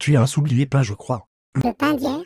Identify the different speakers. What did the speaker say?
Speaker 1: Tu as un soulier plein, je crois.
Speaker 2: Le pain d'hier